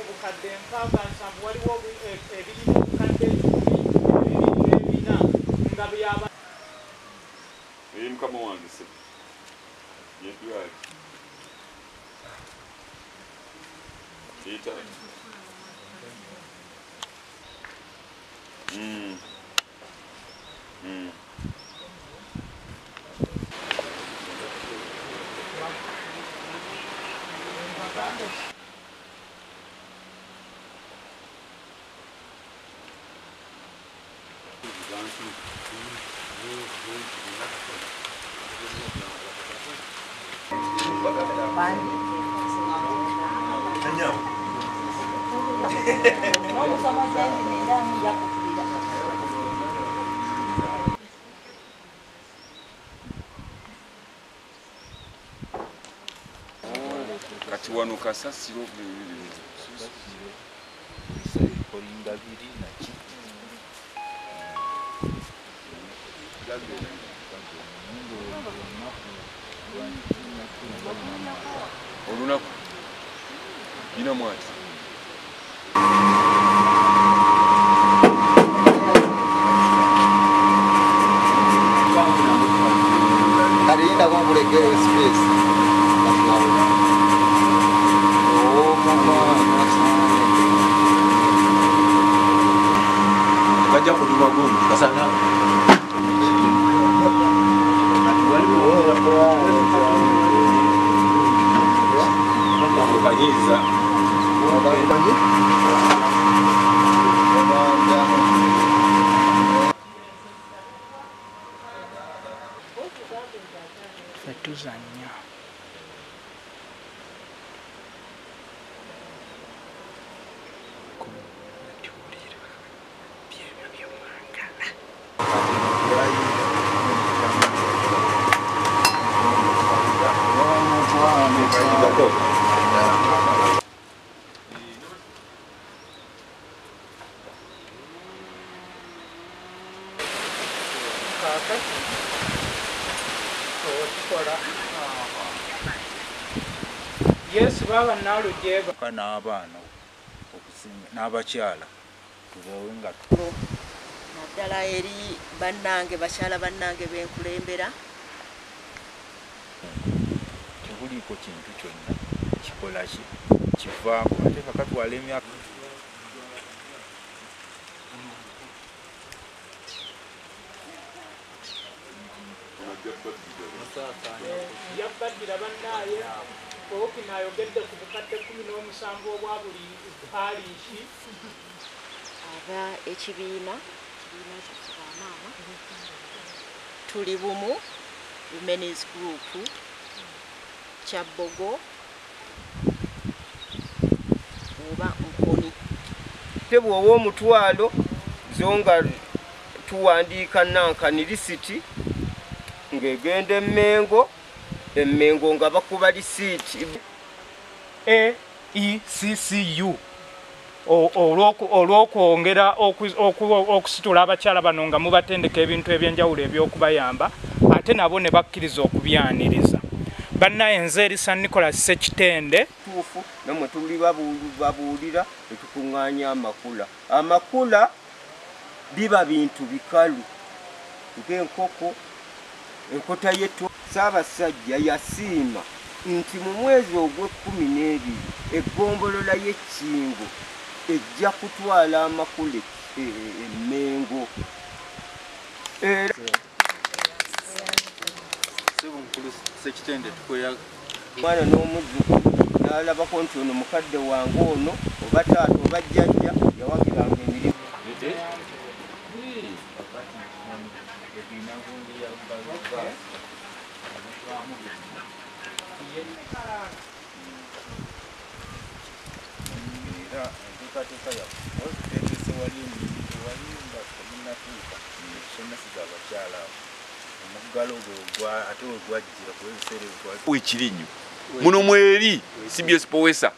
obukadde nkaaga nsanvu waliwo ebiri obukadde ebina nga byaba eri mukama wange se yedwali kiyita Mm. Ratuhanu kati wano kasasiro olindabiri olunaku bina mwati. Kati yindako nkulegere space. Kajja kutuma gundi kasana yesu baba nalujeba. Ka n'abaana okusinga n'abakyala. Tubawe nga naddala eri bannange bakyala bannange benkulembera tebuliiko kintu kyonna kikola ki kivaako ate kakatwala emyaka yabbadira bannaaye ookina ayogedde ku bukadde kumi n'omusanvu obwa buli paaliisi aba ekibiina ekibiina kyaffe bamaama tuli bumu womenis group kya bbogo oba nkoni. Te bw'owa omutwalo zo nga tuwandiika nankani lisiti ng'egenda emmengo emmengo nga bakuba lisiiti. Aeccu o- olw'oku- olw'okwongera oku- oku- okusitula abakyala bano nga mubatendeka ebintu ebyenjawulo ebyokubayamba ate nabo ne bakkiriza okubyaniriza bannaye nze eri san nicolas sekitende tuufu namwe tuli babu- babuulira ne tukuŋŋaanya amakula amakula biba bintu bikalu ng'enkoko enkota yeto saabasajja yasiima nti mu mwezi ogw'ekkumi n'ebiri eggombolola y'ekkingo ejja kutwala amakula e- e- emmengo era sebunkulu sekitende tukweya omwana n'omuzzukulu n'alabako nti ono mukadde wange ono oba taata oba jjajja yawagiranga emirimu. Era enteekateeka yaffe ozitendese wali emirimu tewali nga temunnatuuka tusomeseza abakyala abo omuggalo ogwa- ate we gwajjira kuba ebiseera ebitwali wekirinyo muno mweri cbs powesa.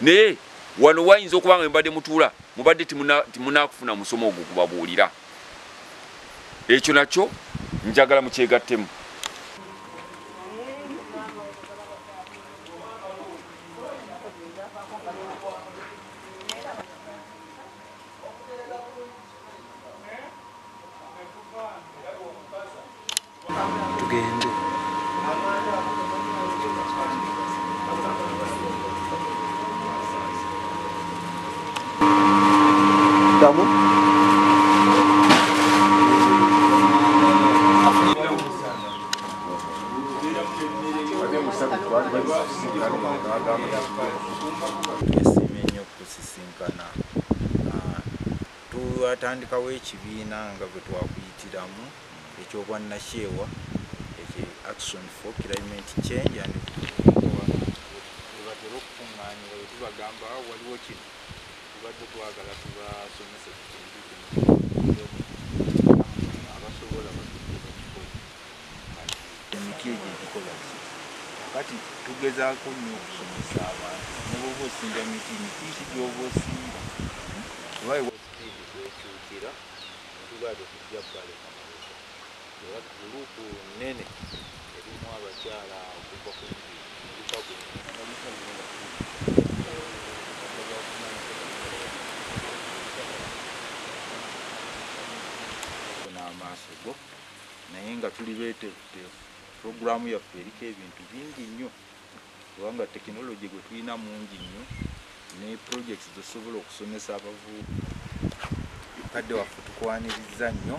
Naye wano wayinza okuba nga mbadde mutuula mubadde timunakufuna musomo ogwo kubabuulira ekyo nakyo njagala mukyegattemu damu twesiimye nnyo okusisinkana twatandikawo ekibiina nga bwe twakuyitiramu ekyobwannakyewa ekyo action for climate change and webatera okukuŋŋaanira bwe tubagamba waliwo kino tubadde twagala tubasomese ku kintu kino abasobola emiti egyo egikola kati tugezaako nnyo okusomesa abantu nebwoba osimba miti miti ki gyoba osimba kuba sipiidi kwekyukira tubaade kujja baleka mabega. Era gulupu nene erimu abakyala okuva ku mulipa n'amaaso go naye nga tuli beeteefuteefu puroguramu yaffe eriko ebintu bingi nnyo kubanga tekinologi gwe tulina mungi nnyo ne projects zosobola okusomesa abavubuka kadde waffe tukwaniriza nnyo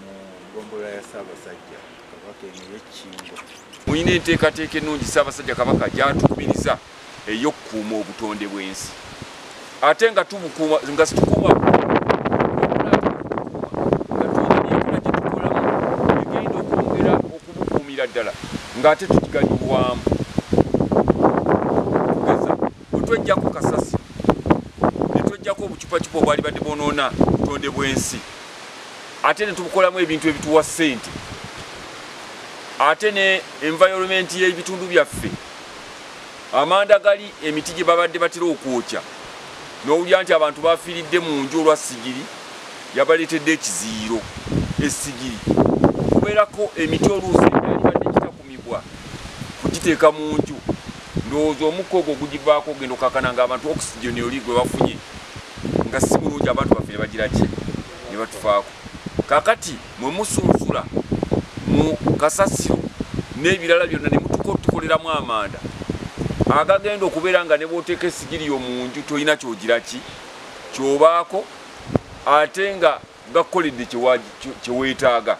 mu ggombolola ya ssaabasajja kabaka eno ey'ekkingo mulina enteekateeka ennungi ssaabasajja kabaka gyatukubiriza ey'okukuuma obutonde bw'ensi. Ate nga tubukuuma nga situkuuma nga tulina byenkola gye tukolamu egenda okwongera okubukuumira ddala ng'ate tukiganyulwamu tugeza bwe twejjako kasasi ne twejjako obucupacupa obwali badde bwonoona butonde bw'ensi ate ne tubukolamu ebintu ebituwa ssente ate ne environment y'ebitundu byaffe. Amanda gali emiti gye babadde batera okwokya n'owulya nti abantu bafiiridde mu nju olwa sigiri yabaleetedde ekiziiro essigiri kubeerako emiti oluusi kugiteeka mu nju. Ndowooza omukka ogwo ogugivaako ogenda okakana nga abantu oxygeni oli gwe bafunye nga si mulungi abantu baffe ne bagira ki? Ne batufaako. Kakati mwe musunsula mu kasasiro n'ebirala byonna ne mutuka otukoleramu amanda agagenda okubeera nga ne bwoteeka esigiriyo mu nju tolina kyogira ki? Kyobaako ate nga kye- kyeweetaaga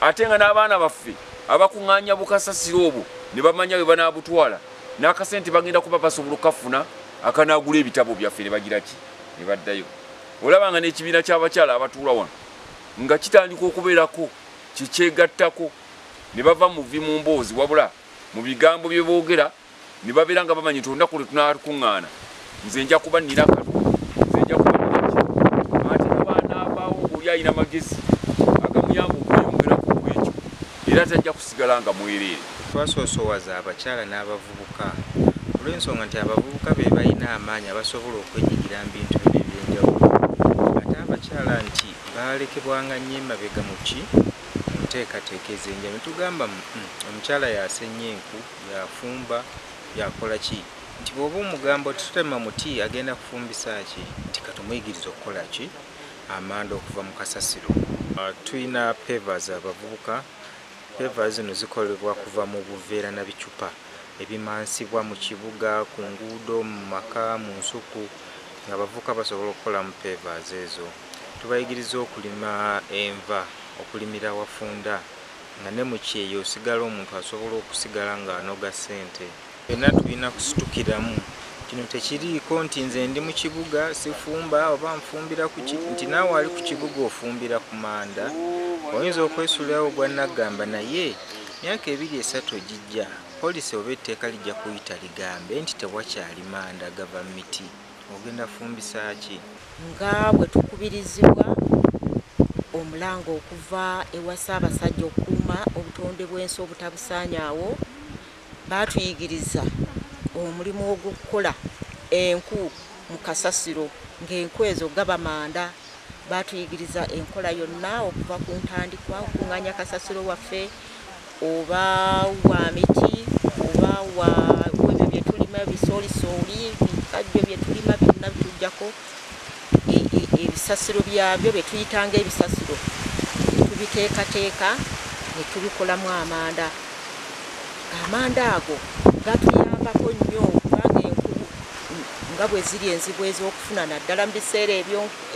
ate nga n'abaana baffe abakuŋŋaanya bukasasiro obwo ne bamanya bwe banaabutwala n'akasente bagenda kuba basobola okukafuna akanaagula ebitabo byaffe ne bagira ki? Ne baddayo. Olaba nga n'ekibiina ky'abakyala abatuula wano nga kitandika okubeerako kyekyegattako ne bava mu vi mu mboozi wabula mu bigambo bye boogera ne babeera nga bamanyi nti olunaku lwe tunakuŋŋaana nze nja kuba nnina kano nze nja kuba nnina ki? Ate nebanaabaawo oli alina magezi agamuyamba okweyongerako ku ekyo era tajja kusigala nga mwereere twasoosowaza abakyala n'abavubuka. Olw'ensonga nti abavubuka be balina amaanyi abasobola okwenyigira mu bintu ebyo ebyenjawulo. Ate abakyala nti balekebwanga nnyo emabega mu ki? Mu nteekateeka ez'enjawulo. Netugamba "Mm, omukyala yasennya enku yafumba yakola ki? Nti bw'oba omugambo tutema muti agenda kufumbisa ki? Nti katumuyigiriza okukola ki? Amanda okuva mu kasasiro. Ah, tulina pevas abavubuka peva zino zikolebwa kuva mu buveera na bicupa ebimansibwa mu kibuga ku nguudo mu maka mu nsuku nga bavuka basobola okukolamu pevas ezo. Tubayigiriza okulima enva okulimira wafunda nga ne mu kyeyo osigala omuntu asobola okusigala nga anoga ssente. Byonna tulina kusitukiramu. Kino tekiriiko nti nze ndi mu kibuga sifumba oba nfumbira nti naawe ali ku kibuga ofumbira ku manda oyinza okwesuulawo gwanagamba naye myaka ebiri esatu ogijja polisi oba etteeka lijja kuyita ligambe nti tewakyali manda gava miti ogenda fumbisa ki? Nga bwe tukubirizibwa omulanga okuva ewa ssaabasajja okukuuma obutonde bw'ensi obutabusaanyaawo baatuyigiriza omulimu ogw'okukola enku mu kasasiro ng'enku ezo gaba manda baatuyigiriza enkola yonna okuva ku ntandikwa okuŋŋanya kasasiro waffe oba wa miti oba ebyo bye tulima bisoolisooli bikajjo bye tulima byonna bitujjako e- e- ebisasiro byabyo bye tuyitanga ebisasiro. Tubiteekateeka ne tubikolamu amanda. Amanda ago gatuyambako nnyo nga bwe ziri enzibu ez'okufuna naddala mu biseera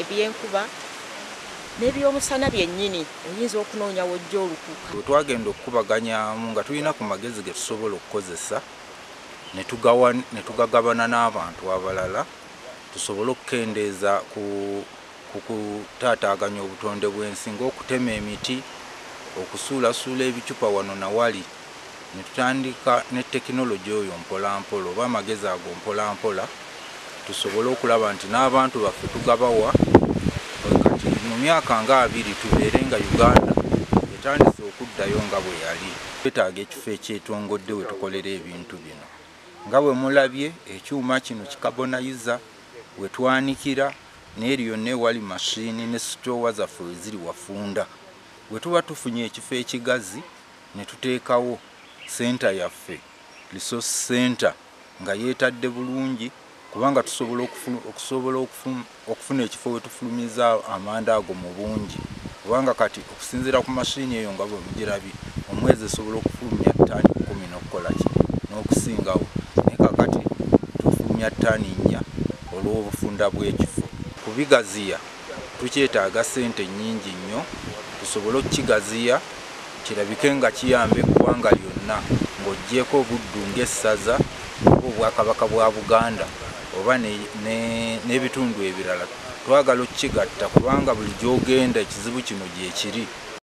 ebyenkuba n'ebyomusana byennyini oyinza okunoonya wojja olukuka bwe twagenda okukubaganyamu nga tulina ku magezi ge tusobola okukozesa ne tugagabana n'abantu abalala tusobole okukendeeza ku ku kutaataaganya obutonde bw'ensi ng'okutema emiti okusuulasuula ebicupa wano nawali ne tutandika ne tekinologi oyo mpolampola oba amagezi ago mpolampola tusobole okulaba nti n'abantu baffe tugabawa kati mu myaka nga abiri tubeere nga uganda etandise okuddayo nga bwe yali. Twetaaga ekifo ekyetongodde we tukolera ebintu bino. Nga bwe mulabye ekyuma kino kikabonayiza we twanikira n'eri yonna ewali mashini ne sitowa zaffe we ziri wafunda. Bwe tuba tufunye ekifo ekigazi ne tuteekawo senta yaffe resource center nga yeetadde bulungi kubanga tusobola okusobola okufu- okufuna ekifo we tufulumiza amanda ago mu bungi. Kubanga kati okusinziira ku mashini eyo nga bwe mugirabye omwezi esobola okufulumya ttaani kumi n'okukola ki? N'okusingawo. Naye kakati tufulumya ttaani nnya olw'obufunda bw'ekifo. Kubigaziya tukyetaaga sente nnyingi nnyo tusobole okukigaziya kirabike nga kiyamba eggwanga lyonna ng'oggyeko obuddu ng'essaza oba obwakabaka bwa buganda oba ne- ne- n'ebitundu ebirala twagala okukigatta kubanga buli gy'ogenda ekizibu kino gyekiri